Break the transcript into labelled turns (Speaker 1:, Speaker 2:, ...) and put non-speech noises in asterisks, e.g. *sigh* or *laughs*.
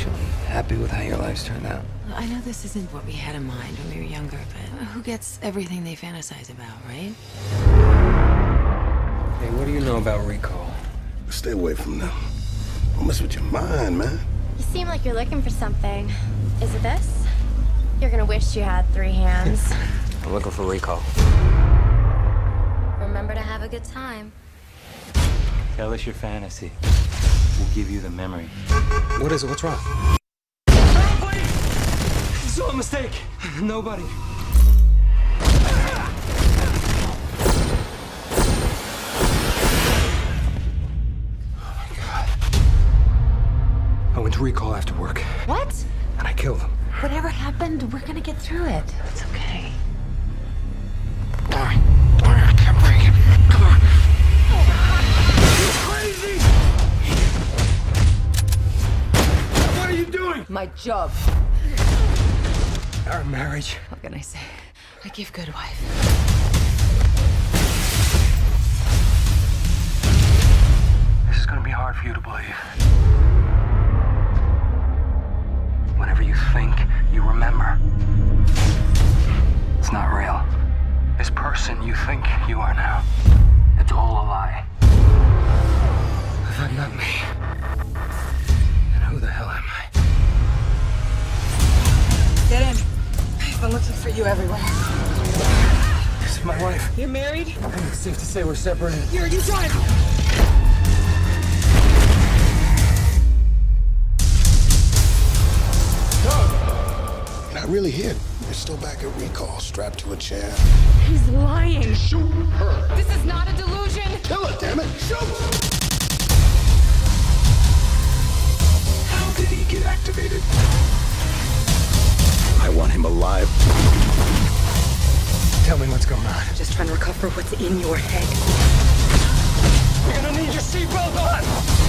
Speaker 1: actually happy with how your life's turned out?
Speaker 2: I know this isn't what we had in mind when we were younger, but who gets everything they fantasize about, right?
Speaker 1: Hey, what do you know about Rekall?
Speaker 3: Stay away from them. Don't mess with your mind, man.
Speaker 4: You seem like you're looking for something. Is it this? You're gonna wish you had three hands. *laughs*
Speaker 1: I'm looking for Rekall.
Speaker 4: Remember to have a good time.
Speaker 5: Tell us your fantasy. We'll give you the memory.
Speaker 1: What is it? What's wrong?
Speaker 5: It's all a mistake. Nobody. Oh my God.
Speaker 1: I went to Rekall after work,
Speaker 2: What?
Speaker 1: and I killed him.
Speaker 2: Whatever happened, we're gonna get through it. It's okay. My job.
Speaker 1: Our marriage.
Speaker 2: What can I say? I give good wife.
Speaker 1: This is gonna be hard for you to believe. Whatever you think, you remember. It's not real. This person you think you are now,
Speaker 6: I've been looking for you everywhere.
Speaker 1: This is my wife.
Speaker 6: You're married?
Speaker 1: I think it's safe to say we're separated.
Speaker 6: Here, you drive.
Speaker 3: Not really hit. You're still back at Rekall, strapped to a chair.
Speaker 6: He's lying.
Speaker 3: Shoot her.
Speaker 6: This is not a delusion.
Speaker 3: Kill her, damn it. Shoot!
Speaker 7: alive.
Speaker 1: Tell me what's going on.
Speaker 6: Just trying to recover what's in your head. You're gonna need your seatbelt on!